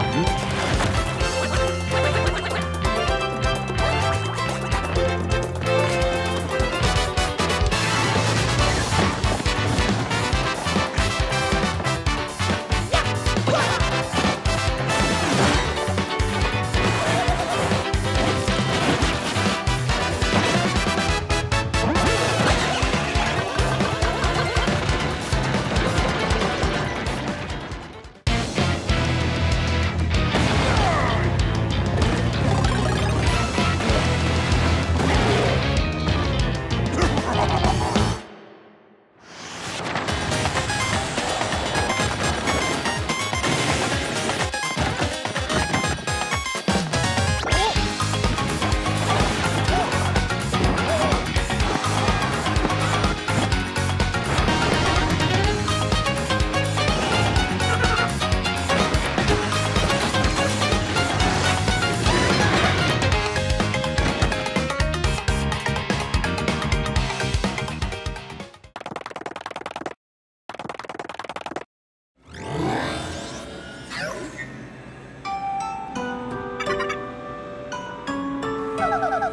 Mm-hmm. ハハハハ!